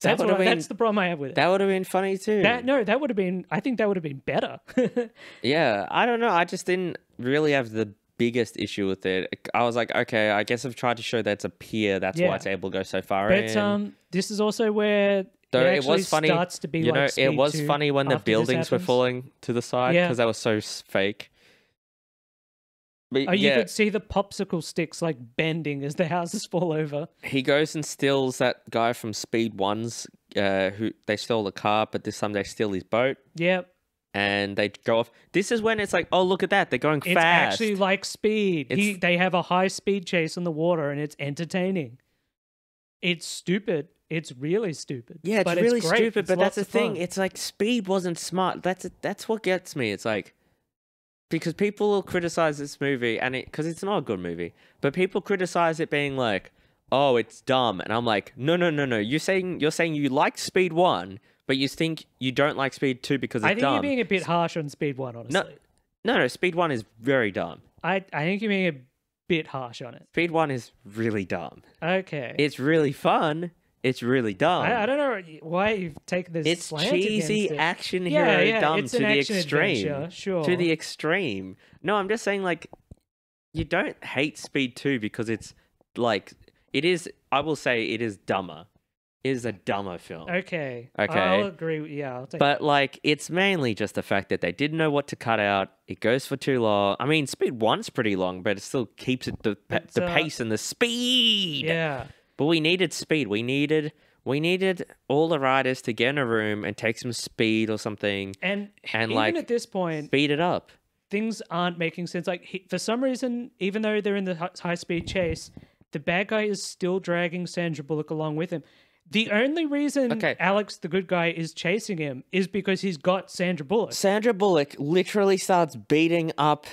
That's would've what, been- that's the problem I have with it. that would have been funny too. That no, that would have been. I think that would have been better. Yeah, I don't know. I just didn't really have the biggest issue with it. I was like, okay, I guess I've tried to show that it's a pier. That's Yeah. why it's able to go so far But in. um, this is also where Though it, it, was funny, starts to be you like know, it was funny when the buildings were falling to the side Yeah. because that was so fake. But Oh, you yeah, could see the popsicle sticks like bending as the houses fall over. he goes and steals that guy from Speed One's, uh, who they stole the car, but this time they steal his boat Yep, and they go off. This is when it's like, oh, look at that, they're going it's fast. actually like Speed. He, they have a high speed chase in the water, and it's entertaining. It's stupid. It's really stupid. Yeah, it's but really great. stupid, It's but that's the thing. fun. It's like speed wasn't smart. That's that's what gets me. It's like because people will criticize this movie and it because it's not a good movie, but people criticize it being like, "Oh, it's dumb," and I'm like, "No, no, no, no. You're saying you're saying you like Speed One, but you think you don't like Speed Two because it's I think dumb." you're being a bit harsh on Speed One, honestly. no, no, no, Speed One is very dumb. I I think you're being a bit harsh on it. Speed One is really dumb. Okay. It's really fun. It's really dumb. I, I don't know why you've taken this. it's slant cheesy it. action hero yeah, dumb to the extreme. adventure, sure. To the extreme. No, I'm just saying like you don't hate Speed 2 because it's like it is I will say it is dumber. Is a dumber film. Okay. Okay. I'll agree. with- Yeah, I'll take. But like it's mainly just the fact that they didn't know what to cut out. It goes for too long. I mean, Speed 1's pretty long, but it still keeps it the It's, the uh, pace and the speed. yeah. But we needed speed. We needed we needed all the riders to get in a room and take some speed or something. And, And, even like, at this point, Speed it up. things aren't making sense. Like he, for some reason, even though they're in the high speed chase, the bad guy is still dragging Sandra Bullock along with him. The only reason Okay. Alex, the good guy, is chasing him is because he's got Sandra Bullock, Sandra Bullock literally starts beating up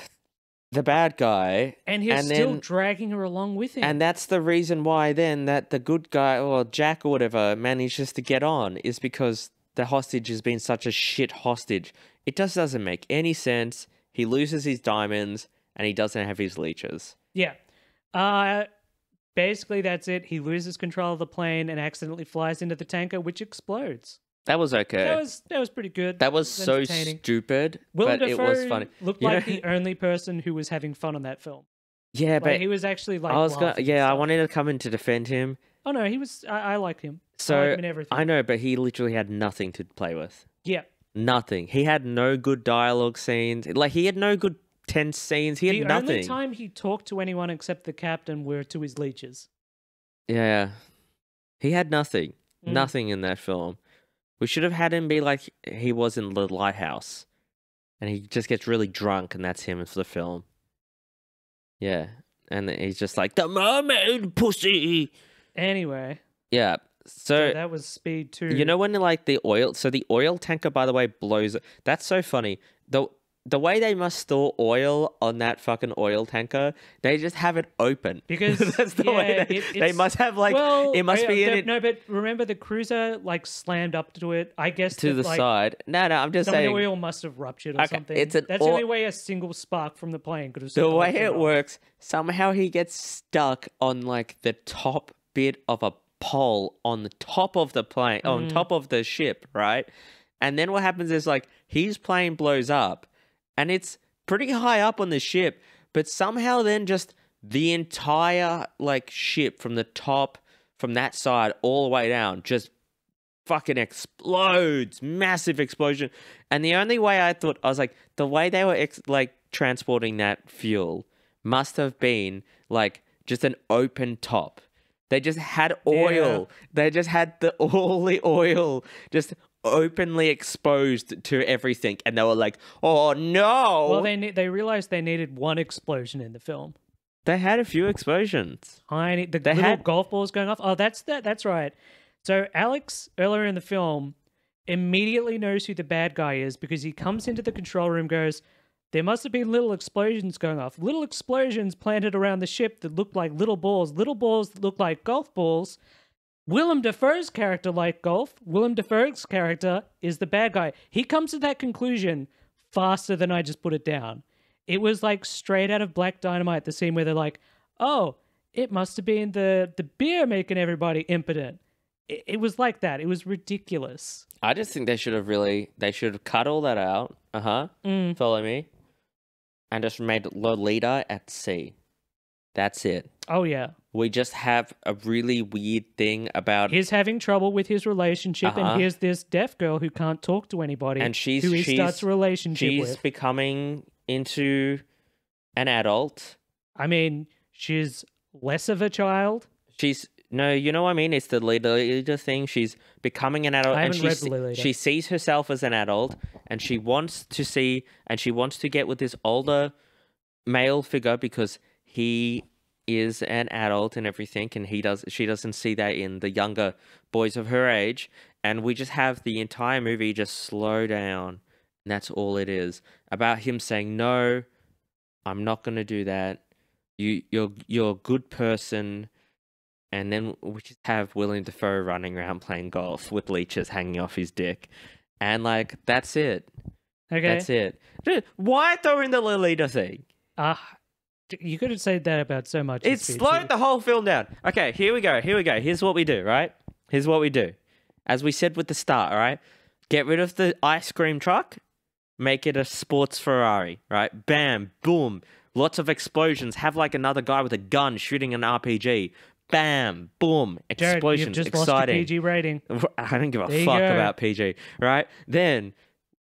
the bad guy, and he's and still then- dragging her along with him. and that's the reason why then that the good guy or Jack or whatever manages to get on is because the hostage has been such a shit hostage. It just doesn't make any sense. He loses his diamonds and he doesn't have his leeches. yeah, uh, basically that's it. He loses control of the plane and accidentally flies into the tanker, which explodes. That was okay. That was that was pretty good. That was so stupid, Willem but it was funny. Looked You like know- the only person who was having fun on that film. yeah, Like, but he was actually like. I was gonna, yeah, I wanted to come in to defend him. Oh no, he was. I, I like him. I So like him. I know, but he literally had nothing to play with. Yeah, Nothing. He had no good dialogue scenes. Like he had no good tense scenes. He had the nothing. only time he talked to anyone except the captain were to his leeches. Yeah. He had nothing. Mm. Nothing in that film. We should have had him be like he was in The Lighthouse. And he just gets really drunk and that's him for the film. Yeah. And he's just like, the mermaid pussy. Anyway, Yeah. so So, that was Speed Two. you know when like the oil so the oil tanker by the way blows that's so funny. The the way they must store oil on that fucking oil tanker, they just have it open. Because, that's the way they, it- they must have like well, it must yeah, be in the- it No, but remember the cruiser like slammed up to it. I guess to that, the like, side. No, no, I'm just saying the oil must have ruptured or Okay, something. it's an That's the only way a single spark from the plane could have. the way it off. works, somehow he gets stuck on like the top bit of a pole on the top of the plane, on Mhm. top of the ship, right? And then what happens is like his plane blows up and it's pretty high up on the ship, but somehow then just the entire like ship from the top from that side all the way down just fucking explodes. Massive explosion. And the only way i thought i was like the way they were ex- like transporting that fuel must have been like just an open top. They just had oil. They just had the all the oil. Just openly exposed to everything and they were like oh no Well, they they realized they needed one explosion in the film. they had a few explosions tiny the They little had- golf balls going off. Oh, that's that. That's right. So Alex earlier in the film immediately knows who the bad guy is because he comes into the control room, goes, "There must have been little explosions going off. Little explosions planted around the ship that looked like little balls. Little balls that looked like golf balls." Willem Dafoe's character like golf. Willem Dafoe's character is the bad guy. He comes to that conclusion faster than I just put it down. It was like straight out of Black Dynamite, the scene where they're like, "Oh, it must have been the the beer making everybody impotent." It, it was like that. It was ridiculous. I just think they should have really they should have cut all that out. Uh huh. Mm. Follow me. And just made Lolita at sea. That's it. Oh yeah, We just have a really weird thing about he's having trouble with his relationship, Uh-huh. and here's this deaf girl who can't talk to anybody, And she's- who he she's- starts a relationship she's with. becoming into an adult. I mean, she's less of a child. She's no, you know what I mean. It's the Lolita thing. She's becoming an adult, I and she read se- Lolita. she sees herself as an adult, and she wants to see, and she wants to get with this older male figure because he is an adult and everything, and he does. She doesn't see that in the younger boys of her age, and we just have the entire movie just slow down And that's all it is. About him saying, No, I'm not gonna do that. You you're you're a good person. And then we just have William Dafoe running around playing golf with leeches hanging off his dick. And like that's it. Okay. That's it. Why throw in the Lolita thing? Ah, d- you could have said that about so much. It slowed the whole film down. Okay, here we go. Here we go. Here's what we do, right? Here's what we do. As we said with the start, all right? Get rid of the ice cream truck, make it a sports Ferrari, right? Bam, boom. Lots of explosions. Have like another guy with a gun shooting an RPG. Bam, boom. Jared, Explosions. you've just lost your PG rating. I don't give a There fuck about PG, right? Then,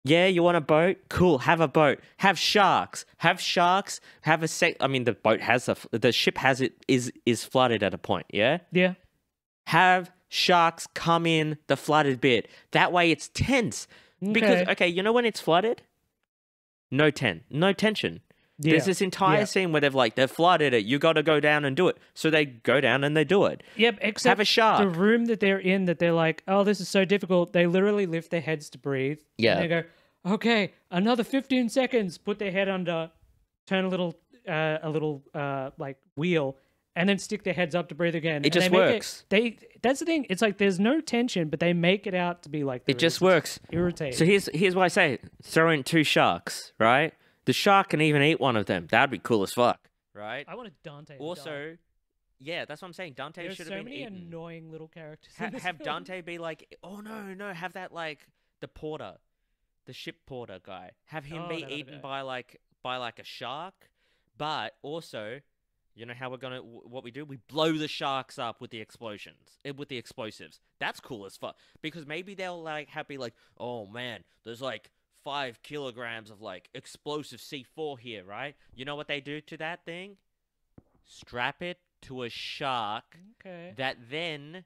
yeah, you want a boat? Cool, have a boat. Have sharks. Have sharks. Have a sec. I mean, the boat has a. The ship has it is is flooded at a point. Yeah. Yeah. Have sharks come in the flooded bit. That way, it's tense. Because Okay. okay, you know when it's flooded, no ten, no tension. Yeah. There's this entire Yeah. scene where they've like they've flooded it. You got to go down and do it. So they go down and they do it. Yep. Except Have a shark. the room that they're in, that they're like, oh, this is so difficult. They literally lift their heads to breathe. Yeah. And they go, okay, another 15 seconds. Put their head under, turn a little, uh, a little, uh, like wheel, and then stick their heads up to breathe again. and just they make works. they that's the thing. It's like there's no tension, but they make it out to be like It just works. Irritating. So here's here's what I say: throw in two sharks, right? The shark can even eat one of them. That'd be cool as fuck, right? I wanted Dante. Also, yeah, that's what I'm saying. Dante should so have been many eaten. annoying little characters. Ha- have film. Dante be like, oh no, no, have that like the porter, the ship porter guy. Have him Oh, be no, eaten no. by like by like a shark, but also. You know how we're gonna wh- what we do? We blow the sharks up with the explosions, eh, with the explosives. That's cool as fuck. Because maybe they'll like happy like, oh man, there's like five kilograms of like explosive C4 here, right? You know what they do to that thing? Strap it to a shark Okay. that then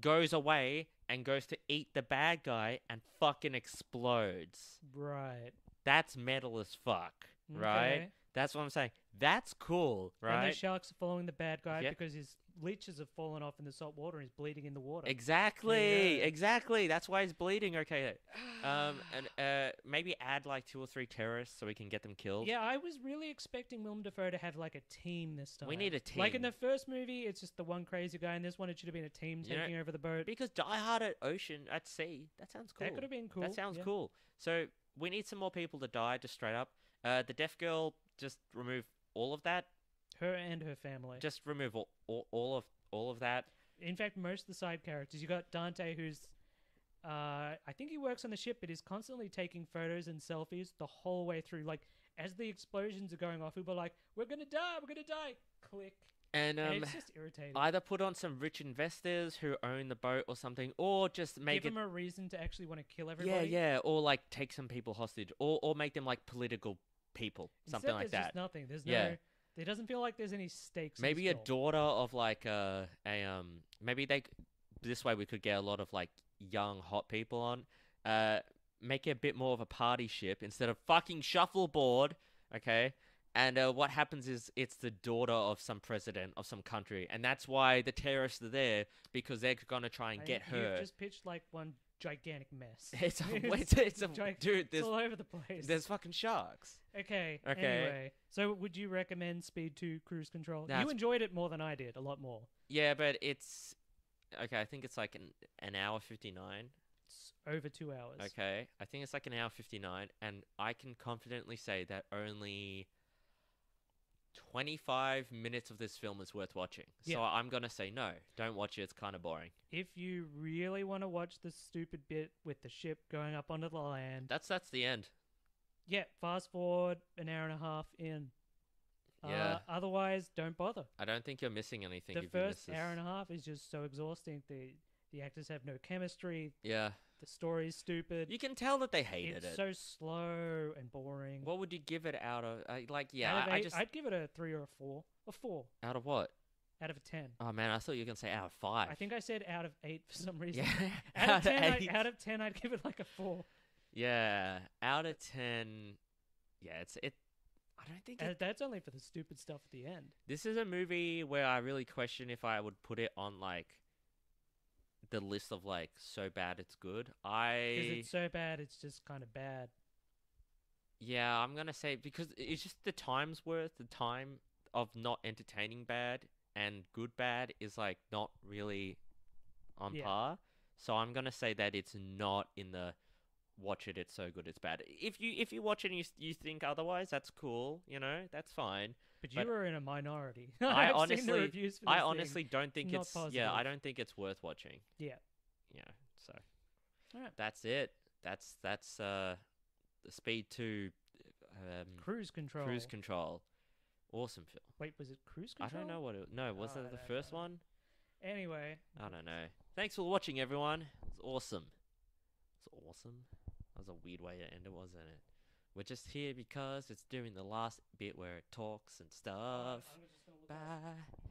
goes away and goes to eat the bad guy and fucking explodes. Right. That's metal as fuck, right? Okay. That's what I'm saying. That's cool, right? And the sharks are following the bad guy Yep. because his leeches have fallen off in the salt water and he's bleeding in the water. Exactly, Yeah. exactly. That's why he's bleeding. Okay, um, and uh, maybe add like two or three terrorists so we can get them killed. Yeah, I was really expecting Willem Dafoe to have like a team this time. We need a team. Like in the first movie, it's just the one crazy guy. In this one, it should have been a team You know, taking over the boat. Because Die Hard at ocean at sea. That sounds cool. That could have been cool. That sounds yeah. cool. So we need some more people to die, just straight up. Uh, the deaf girl, just remove all of that. Her and her family. Just remove all, all, all of all of that. In fact, most of the side characters. You got Dante, who's, uh, I think he works on the ship, but is constantly taking photos and selfies the whole way through. Like as the explosions are going off, people are like, "We're gonna die! We're gonna die!" Click, And and um, it's just irritating. either put on some rich investors who own the boat or something, or just make Give it. them a reason to actually want to kill everybody. yeah, yeah. or like take some people hostage, or or make them like political people, something Instead, like there's that. Just nothing. There's Yeah. no. There doesn't feel like there's any stakes. maybe a daughter of like a a um maybe they this way we could get a lot of like young hot people on. Uh make it a bit more of a party ship instead of fucking shuffleboard okay? And uh, what happens is it's the daughter of some president of some country and that's why the terrorists are there because they're gonna try and I get her. just pitched like one gigantic mess. it's a, it's, it's a dude there's all over the place. there's fucking sharks Okay. Okay. Anyway, so would you recommend Speed 2 Cruise Control? You it's- enjoyed it more than I did, a lot more. yeah but it's okay i think it's like an, an hour 59 It's over two hours. Okay, I think it's like an hour 59, and I can confidently say that only 25 minutes of this film is worth watching. So Yeah. I'm going to say no, don't watch it, it's kind of boring. If you really want to watch the stupid bit with the ship going up onto the land, That's that's the end. yeah, fast forward an hour and a half in. Yeah. Uh, otherwise, don't bother. I don't think you're missing anything. the if you miss first hour and a half is just so exhausting. The the actors have no chemistry. Yeah. The story's stupid. You can tell that they hated it's it. so slow and boring. What would you give it out of? Uh, like, yeah, out of I, I eight, just. I'd give it a three or a four. A four Out of what? out of a ten. Oh man, I thought you were going to say out of five. I think I said out of eight for some reason. Yeah. out, of ten, eight. I, out of ten, I'd give it like a four. Yeah. Out of 10. Yeah, it's. it. I don't think And it that's only for the stupid stuff at the end. This is a movie where I really question if I would put it on like the list of like so bad it's good. Because I it's so bad, it's just kind of bad. Yeah, I'm gonna say because it's just the time's worth. The time of not entertaining bad and good bad is like not really on Yeah. par. So I'm gonna say that it's not in the watch it. It's so good. It's bad. If you if you watch it and you you think otherwise, that's cool. You know, that's fine. But you were in a minority. I I've seen the honestly, reviews for I this thing. honestly don't think not it's yeah. I don't think it's worth watching. Yeah. Know, so Alright. that's it. That's that's uh the Speed Two um, Cruise control. Cruise Control. Awesome film. Wait, was it cruise Control? I don't know what it. No, was Oh, that the first know. one? Anyway, I don't know. Thanks for watching, everyone. It's awesome. It's awesome. That was a weird way to end it, wasn't it? We're just here because it's doing the last bit where it talks and stuff. I'm just gonna look Bye.